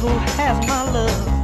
who has my love.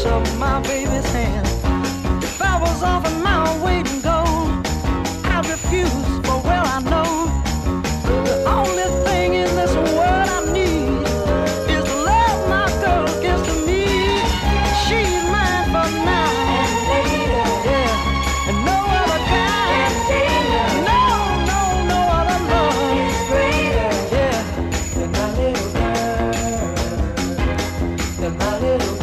Touch of my baby's hand. If I was offered my weight in gold, I'd refuse, for well I know the only thing in this world I need is the love my girl gives to me. She's mine for now and later, yeah, and no other guy. No, no, no other love is greater, yeah, than my little girl, than. My little